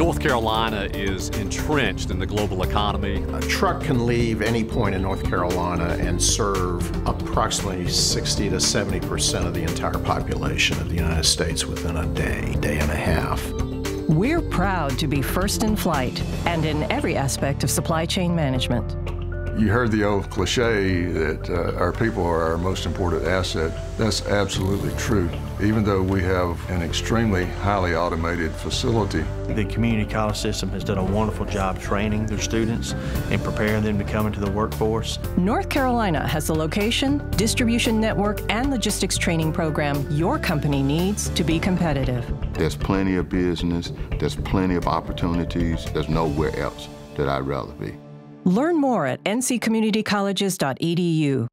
North Carolina is entrenched in the global economy. A truck can leave any point in North Carolina and serve approximately 60 to 70 percent of the entire population of the United States within a day, day and a half. We're proud to be first in flight and in every aspect of supply chain management. You heard the old cliche that uh, our people are our most important asset. That's absolutely true. Even though we have an extremely highly automated facility. The community college system has done a wonderful job training their students and preparing them to come into the workforce. North Carolina has the location, distribution network, and logistics training program your company needs to be competitive. There's plenty of business, there's plenty of opportunities, there's nowhere else that I'd rather be. Learn more at nccommunitycolleges.edu.